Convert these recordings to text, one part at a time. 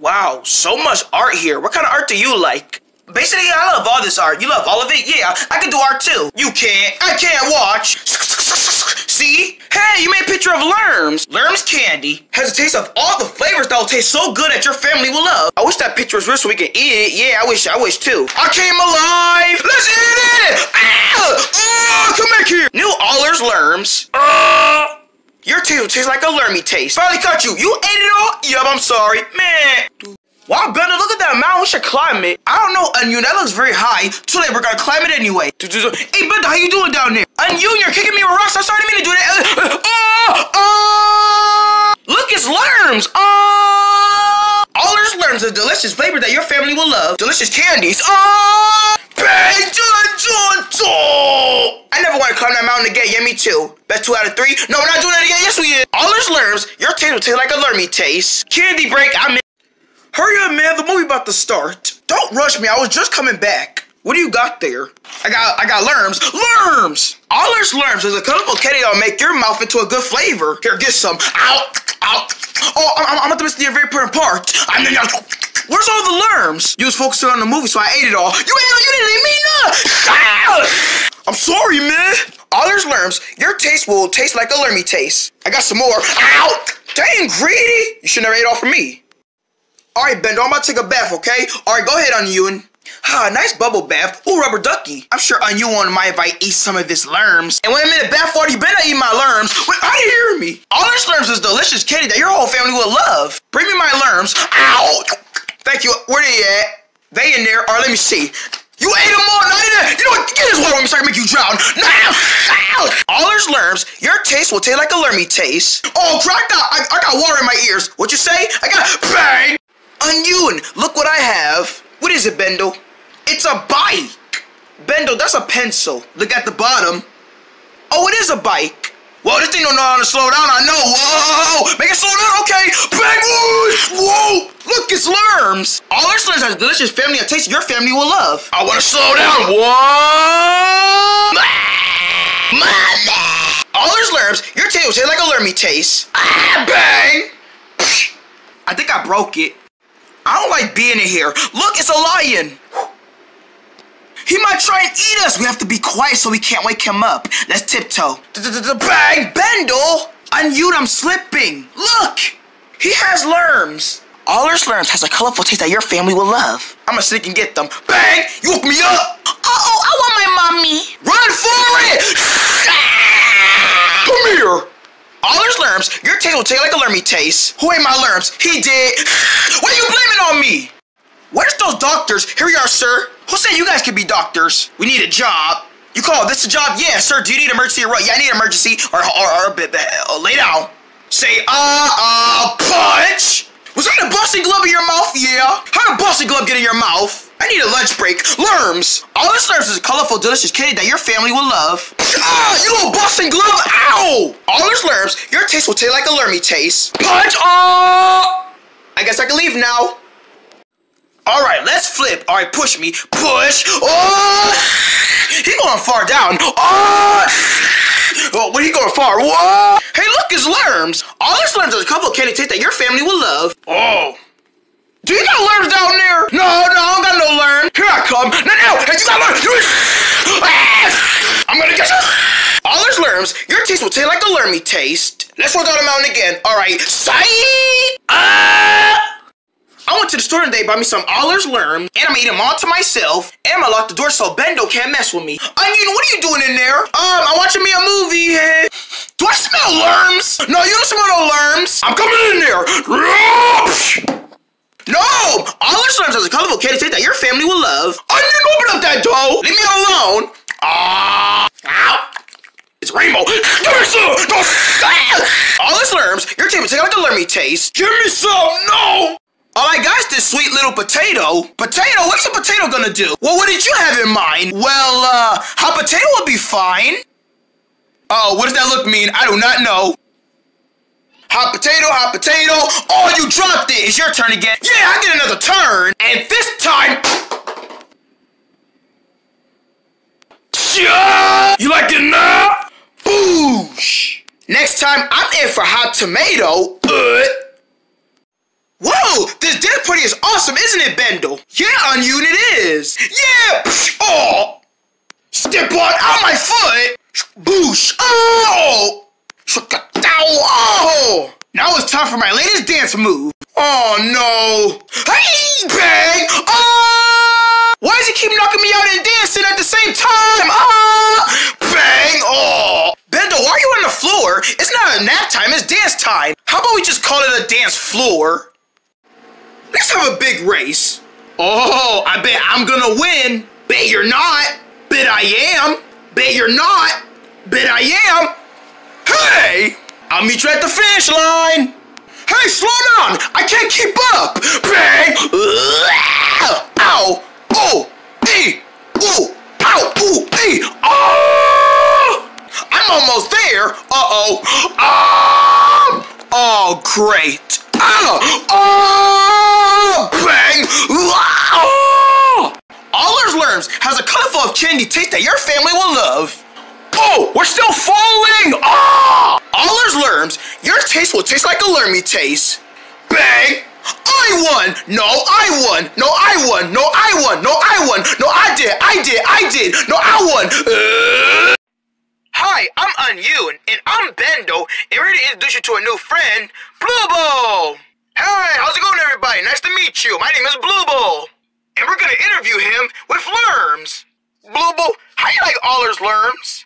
Wow, so much art here. What kind of art do you like? Basically, I love all this art. You love all of it? Yeah, I can do art too. You can't. I can't watch. See? Hey, you made a picture of Lerms. Lerms candy has a taste of all the flavors that will taste so good that your family will love. I wish that picture was real so we can eat it. Yeah, I wish, I wish too. I came alive. Let's eat it. Ah! Oh, come back here. New Allers Lerms. Uh, your taste will taste like a Lermy taste. Finally caught you. You ate it all? Yup, I'm sorry. Man. Wow, Bender, look at that mountain. We should climb it. I don't know, Onion. That looks very high. Too late. We're gonna climb it anyway. Hey, Bender, how you doing down there? Onion, you're kicking me with rocks. I'm sorry, didn't mean to do that. Uh, uh, look, it's Lerms. Uh, all there's Lerms are delicious flavor that your family will love. Delicious candies. Uh, bang, I never want to climb that mountain again. Yeah, me too. Best two out of three. No, we're not doing that again. Yes, we did. All there's Lerms. Your taste will taste like a Lermy taste. Candy break. I'm in. Hurry up, man. The movie about to start. Don't rush me. I was just coming back. What do you got there? I got I got lerms. Lerms! All there's lerms is a colorful candy that'll make your mouth into a good flavor. Here, get some. Ow! Ow! Oh, I'm, I'm about to miss the very important part. I'm Where's all the lerms? You was focusing on the movie, so I ate it all. You ate you didn't eat me none! I'm sorry, man. All there's lerms, your taste will taste like a lermy taste. I got some more. Ow! Dang, greedy! You should never ate all for me. Alright, Bendo, I'm about to take a bath, okay? Alright, go ahead, Onion. Ah, nice bubble bath. Ooh, rubber ducky. I'm sure Onion might invite eat some of his lerms. And when I'm in the bath party, you better eat my lerms. Wait, how do you hear me? All this lerms is delicious candy that your whole family will love. Bring me my lerms. Ow! Thank you. Where they at? They in there. Alright, let me see. You ate them all, not in there. You know what? Get this water with me so I can make you drown. Now, all there's lerms. Your taste will taste like a lermy taste. Oh, cracked out. I, I got water in my ears. What you say? I got bang. Onion, look what I have. What is it, Bendo? It's a bike. Bendo, that's a pencil. Look at the bottom. Oh, it is a bike. Whoa, this thing don't know how to slow down. I know. Whoa, make it slow down. Okay. Bang. Whoa. Look, it's Lerms. All our Lerms has delicious family and taste your family will love. I want to slow down. Whoa. Mama. All there's Lerms, your taste will taste like a Lermy taste. Ah, bang. I think I broke it. I don't like being in here. Look, it's a lion. He might try and eat us. We have to be quiet so we can't wake him up. Let's tiptoe. Bang! Bendel! Unmute, I'm slipping. Look! He has lerms. All our lerms has a colorful taste that your family will love. I'ma sneak and get them. Bang! You woke me up! Uh-oh, I want my mommy. Run for it! Come here! All there's lerms, your taste will taste like a lermy taste. Who ate my lerms? He did. What are you blaming on me? Where's those doctors? Here we are, sir. Who said you guys could be doctors? We need a job. You call this a job? Yeah, sir. Do you need emergency or what? Yeah, I need emergency. Or, or, or, or uh, lay down. Say, uh, uh, punch. Was that a boxing glove in your mouth? Yeah. How did a boxing glove get in your mouth? I need a lunch break. Lerms. All this Lerms is a colorful, delicious candy that your family will love. Ah, you little boxing glove. Ow. All this Lerms, your taste will taste like a Lermy taste. Punch. Oh. I guess I can leave now. All right, let's flip. All right, push me. Push. Oh! He going far down. Oh! Oh, when he going far? Whoa! Hey, look, it's Lerms. All this Lerms is a couple of candy taste that your family will love. Oh. Do you got Lerms down there? No, no, I don't got no Lerm. Here I come. No, no, hey, you got Lerms. Ah! I'm gonna get you. All there's Lerms, your taste will taste like a Lermy taste. Let's walk down the mountain again. All right, sight. Ah! I went to the store today, bought me some Allers Lerm, and I'm eating them all to myself, and I locked the door so Bendo can't mess with me. Onion, what are you doing in there? Watching me a movie. Do I smell lerms? No, you don't smell no lerms. I'm coming in there. No! Allers Lerms has a colorful candy taste that your family will love. Onion, open up that door. Leave me alone. Ah! Ow! It's rainbow. Give me some. No. All this lerms, your will take like the lermy taste. Give me some. No. All I got is this sweet little potato. Potato? What's a potato gonna do? Well, what did you have in mind? Well, uh, hot potato would be fine. Oh, what does that look mean? I do not know. Hot potato, hot potato. Oh, you dropped it. It's your turn again. Yeah, I get another turn. And this time... You like it now? Boosh! Next time, I'm in for hot tomato. Uh. Whoa, this dance party is awesome, isn't it, Bendel? Yeah, Unyun, it is. Yeah, oh. Step on out my foot. Boosh, oh. Oh. Now it's time for my latest dance move. Oh no. Hey, bang. Oh. Why does he keep knocking me out and dancing at the same time? Ah, bang. Oh. Bendel, why are you on the floor? It's not a nap time, it's dance time. How about we just call it a dance floor? Let's have a big race. Oh, I bet I'm gonna win. Bet you're not. Bet I am. Bet you're not. Bet I am. Hey! I'll meet you at the finish line. Hey, slow down! I can't keep up! Bang! Ow! Oh! Hey! Ooh! Ow! Ooh! Hey! Oh! Ah! I'm almost there! Uh-oh! Oh! Oh, great! Oh! Oh! Bang! Oh! Allers Lerms has a colorful of candy taste that your family will. Oh, we're still falling! Ah! Allers Lerms, your taste will taste like a Lermy taste. Bang! I won! No, I won! No, I won! No, I won! No, I won! No, I did! I did! I did! No, I won! Uh... Hi, I'm Unyun, and I'm Bendo, and we're to introduce you to a new friend, Bluebo! Hey, how's it going, everybody? Nice to meet you. My name is Bluebo, and we're gonna interview him with Lerms. Bluebo, how do you like Allers Lerms?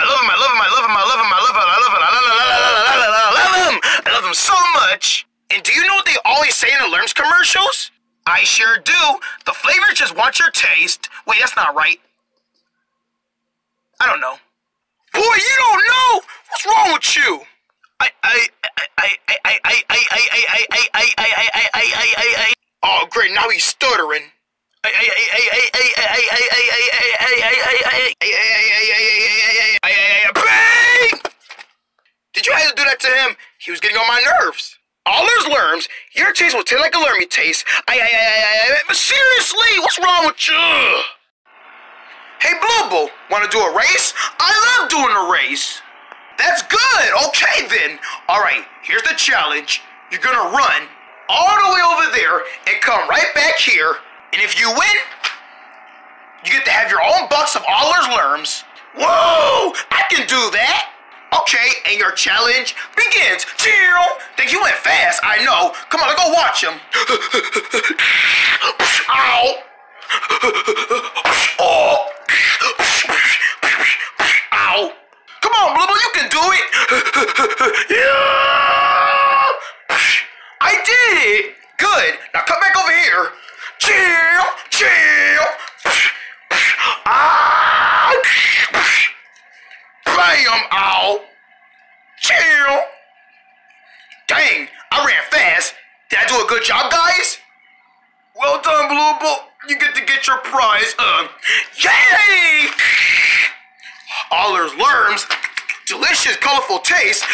I love him, I love him, I love him, I love him, I love him, I love him, I love him, I love him, I love him, so much. And do you know what they always say in the Lerms commercials? I sure do. The flavors just want your taste. Wait, that's not right. I don't know. Boy, you don't know. What's wrong with you? I I I I I I I I I I I I I I I I Oh great, now he's stuttering. Did you have to do that to him? He was getting on my nerves. All those lerms, your taste will taste like a lermy taste. I, seriously, what's wrong with you? Hey, Bluebo, want to do a race? I love doing a race. That's good. Okay, then. All right, here's the challenge. You're to run all the way over there and come right back here. And if you win, you get to have your own box of Allers Lerms. Whoa! I can do that. Okay, and your challenge begins. Chill. Think you went fast, I know. Come on, let's go watch him. Ow. oh. Ow. Come on, Blubble, you can do it. yeah. I did it. Good. Now come back over here. Chill. Chill. Ah. Bam. Ow. Chill. Dang, I ran fast. Did I do a good job, guys? Well done, Blue You get to get your prize. Uh, yay! All Allers Lerms, delicious, colorful taste.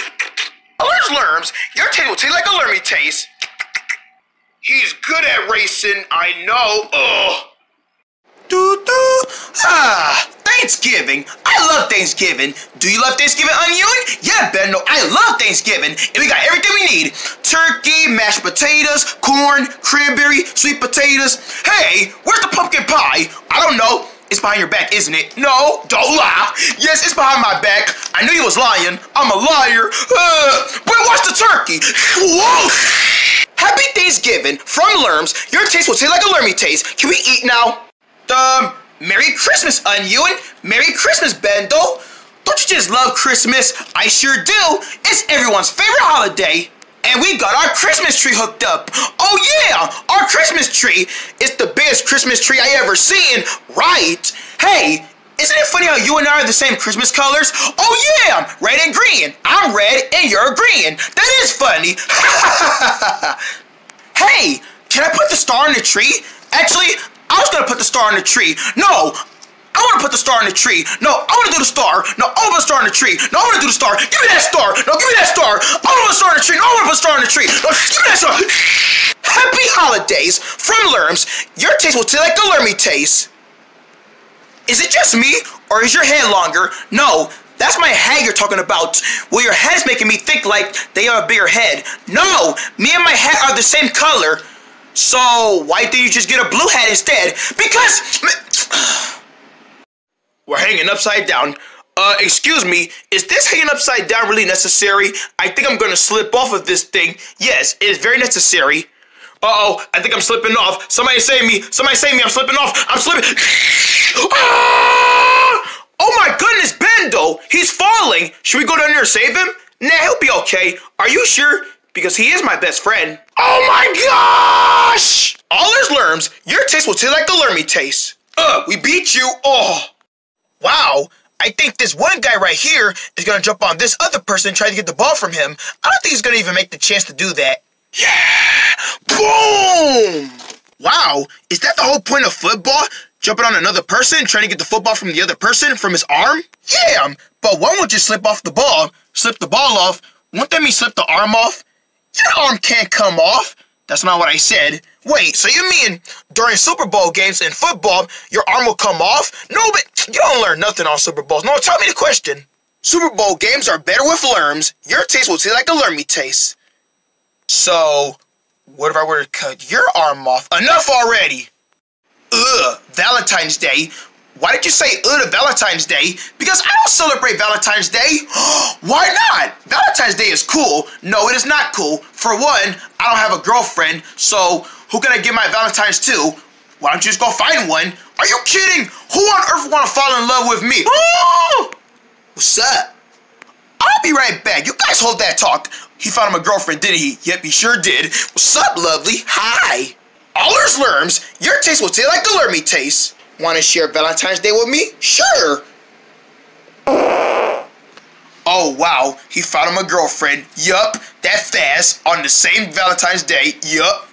Allers Lerms, your taste will taste like a Lermy taste. He's good at racing, I know. Ugh. Doo doo. Ah, Thanksgiving. I love Thanksgiving. Do you love Thanksgiving, Unyun? Yeah, Bendo, I love Thanksgiving. And we got everything we need. Turkey, mashed potatoes, corn, cranberry, sweet potatoes. Hey, where's the pumpkin pie? I don't know. It's behind your back, isn't it? No, don't lie. Yes, it's behind my back. I knew you was lying. I'm a liar. Uh, but watch the turkey. Whoa! Happy Thanksgiving from Lerms. Your taste will taste like a Lermy taste. Can we eat now? Um, Merry Christmas, Unyun. Merry Christmas, Bendel. Don't you just love Christmas? I sure do. It's everyone's favorite holiday. And we got our Christmas tree hooked up. Oh yeah, our Christmas tree. It's the biggest Christmas tree I ever seen, right? Hey, isn't it funny how you and I are the same Christmas colors? Oh yeah, I'm red and green. I'm red and you're green. That is funny. hey, can I put the star in the tree? Actually, I was gonna put the star in the tree. No, I want to put the star in the tree. No, I want to do the star. No, I want to put the star in the tree. No, I want to do the star. Give me that star. No, give me that star. I want to put the star in the tree. No, I want to put the star in the tree. No, give me that star. Happy holidays from Lerms. Your taste will taste like the Lermy taste. Is it just me, or is your head longer? No, That's my head you're talking about. Well, your head's making me think like they have a bigger head. No, me and my head are the same color. So why didn't you just get a blue head instead? Because we're hanging upside down. Uh, excuse me, is this hanging upside down really necessary? I think I'm gonna slip off of this thing. Yes, it is very necessary. Uh-oh, I think I'm slipping off. Somebody save me. Somebody save me. I'm slipping off. I'm slipping. ah! Oh my goodness, Bendo! He's falling. Should we go down there and save him? Nah, he'll be okay. Are you sure? Because he is my best friend. Oh my gosh! All his lerms, your taste will taste like the lermy taste. Uh, we beat you. Oh. Wow, I think this one guy right here is gonna jump on this other person and try to get the ball from him. I don't think he's gonna even make the chance to do that. Yeah! Boom! Wow, is that the whole point of football? Jumping on another person, trying to get the football from the other person from his arm? Yeah, but one would just slip off the ball, slip the ball off. Won't that mean slip the arm off? Your arm can't come off. That's not what I said. Wait, so you mean during Super Bowl games in football, your arm will come off? No, but you don't learn nothing on Super Bowls. No, tell me the question. Super Bowl games are better with lerms. Your taste will taste like a lermy taste. So, what if I were to cut your arm off? Enough already! Ugh, Valentine's Day. Why did you say ugh to Valentine's Day? Because I don't celebrate Valentine's Day. Why not? Valentine's Day is cool. No, it is not cool. For one, I don't have a girlfriend, so who can I give my Valentine's to? Why don't you just go find one? Are you kidding? Who on earth want to fall in love with me? What's up? Be right back. You guys hold that talk. He found him a girlfriend, didn't he? Yep, he sure did. What's up, lovely? Hi. Allers Lerms, your taste will taste like the Lermy taste. Want to share Valentine's Day with me? Sure. Oh, wow. He found him a girlfriend. Yup, that fast on the same Valentine's Day. Yup.